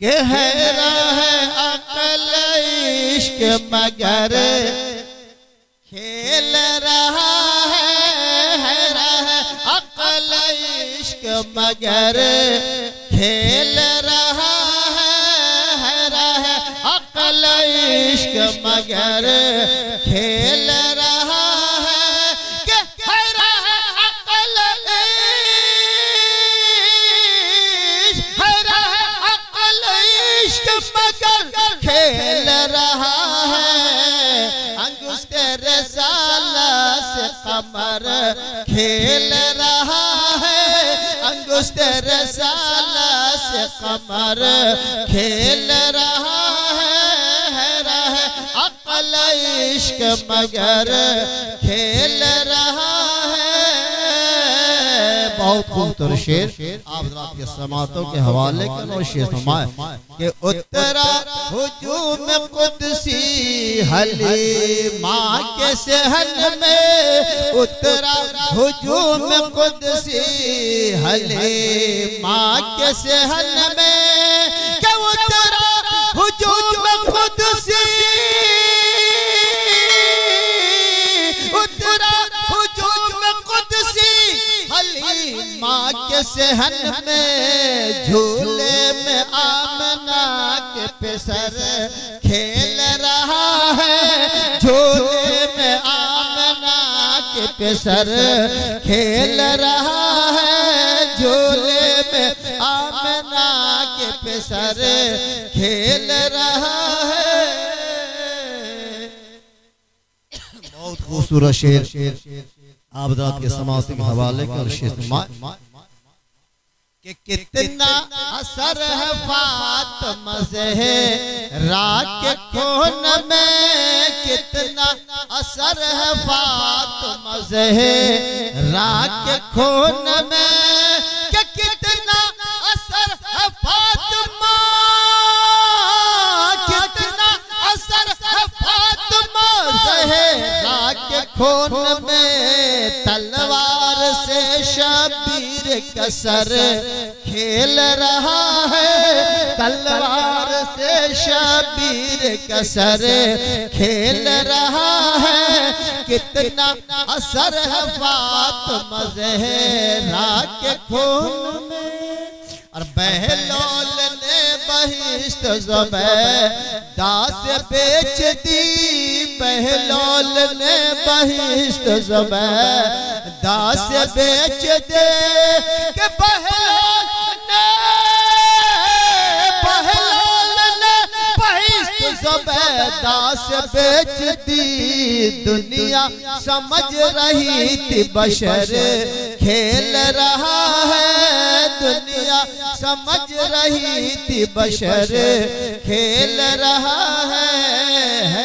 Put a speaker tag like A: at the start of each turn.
A: کہ ہے عقل عشق مگر کھیل رہا ہے ہے عقل عشق مگر کھیل رہا ہے ہے عقل عشق مگر کھیل مگر کھیل رہا ہے۔ انگشت رسالہ سے قمر کھیل رہا ہے۔ انگشت رسالہ سے قمر کھیل رہا ہے۔ ہے عقل عشق مگر کھیل رہا ہے خوبصورت شیر آپ حضرات کے سماعتوں کے حوالے کے لیے شیر فرمائے کہ اترا حجوم قدسی حلیمہ کے سہن میں اترا حجوم قدسی حلیمہ کے سہن میں حلیمہ کے سہن میں جھولے میں آمنہ کے پسر کھیل رہا ہے جھولے میں آمنہ کے پسر کھیل رہا ہے جھولے میں آمنہ کے پسر کھیل رہا ہے بہت خوبصورت شیر آپ حضرات کے سماعت کے حوالے کے اور شیر فرمائے کہ کتنا اثر ہے فاطمہ زہرا کے کون میں کتنا اثر ہے فاطمہ زہرا کے کون میں کہ کتنا اثر ہے فاطمہ؟ کتنا اثر ہے فاطمہ زہرا کے خون میں تلوار شبیر کا سر کھیل رہا ہے۔ تلوار سے شبیر کا سر کھیل رہا ہے۔ کتنا اثر ہے فاطمہ زہرا کے خون میں۔ اور بہلول نے بہشت زبیر دا سے بیچ دی بہلول نے بہشت زبیر دا سے بیچ دے کہ بہلول نے بہلول نے بہشت زبیر دا سے بیچ دی۔ دنیا سمجھ رہی تھی بشر، کھیل رہا ہے۔ دنیا سمجھ رہی تھی بشر، کھیل رہا ہے۔